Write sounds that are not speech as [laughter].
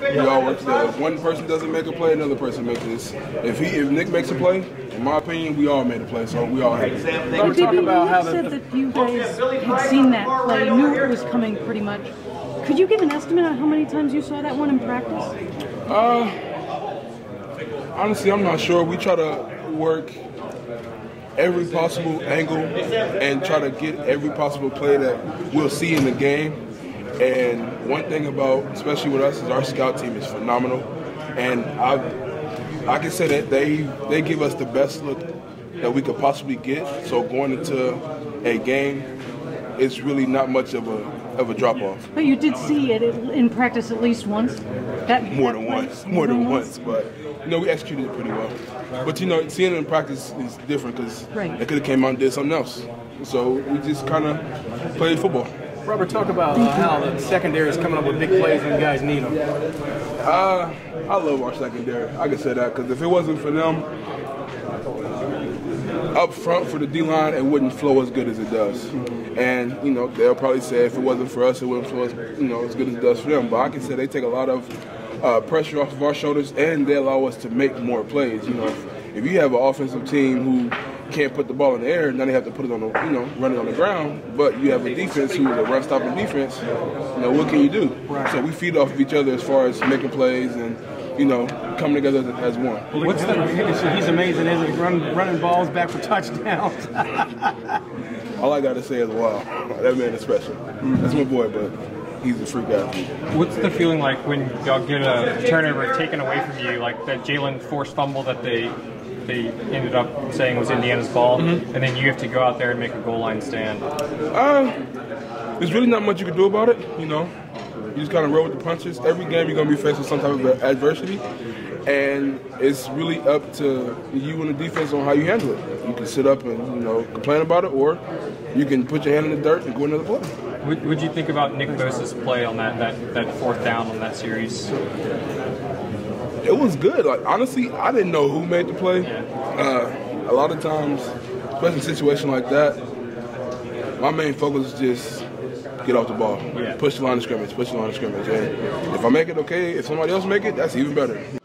We all work together. If one person doesn't make a play, another person makes this. If he, if Nick makes a play, in my opinion, we all made a play, so we all have it. But talk DB, about you how had the- said that you guys had seen that play, you knew it was coming pretty much. Could you give an estimate on how many times you saw that one in practice? Uh, Honestly, I'm not sure. We try to work every possible angle and try to get every possible play that we'll see in the game. And one thing about, especially with us, is our scout team is phenomenal. And I, I can say that they they give us the best look that we could possibly get. So going into a game, it's really not much of a of a drop off. But you did see it in practice at least once. That More that than play? once. More than once. But, you know, we executed it pretty well. But, you know, seeing it in practice is different because Right. they could have came out and did something else. So we just kind of played football. Robert, talk about uh, how the secondary is coming up with big plays when guys need them. Uh, I love our secondary. I can say that because if it wasn't for them up front for the D line, it wouldn't flow as good as it does. And you know they'll probably say if it wasn't for us, it wouldn't flow as you know as good as it does for them. But I can say they take a lot of uh, pressure off of our shoulders, and they allow us to make more plays. You know, if, if you have an offensive team who can't put the ball in the air, now they have to put it on the you know run it on the ground. But you have a defense who is a run stopping defense. You know what can you do? So we feed off of each other as far as making plays and you know coming together as, as one. What's the, he's amazing, isn't he? Run, running balls back for touchdowns. [laughs] All I got to say is, wow, that man is special. That's my boy, but he's a freak athlete. What's the feeling like when y'all get a turnover taken away from you, like that Jalen forced fumble that they they ended up saying was Indiana's ball, and then you have to go out there and make a goal line stand? Uh, there's really not much you can do about it, you know. You just kind of roll with the punches. Every game you're going to be faced with some type of adversity, and it's really up to you and the defense on how you handle it. You can sit up and you know complain about it, or you can put your hand in the dirt and go another play. What would you think about Nick Bosa's play on that, that, that fourth down on that series? It was good. Like honestly, I didn't know who made the play. Uh, a lot of times, especially in a situation like that, my main focus is just get off the ball, push the line of scrimmage, push the line of scrimmage. And if I make it, okay. If somebody else make it, that's even better.